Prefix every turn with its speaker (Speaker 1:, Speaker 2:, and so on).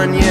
Speaker 1: on you.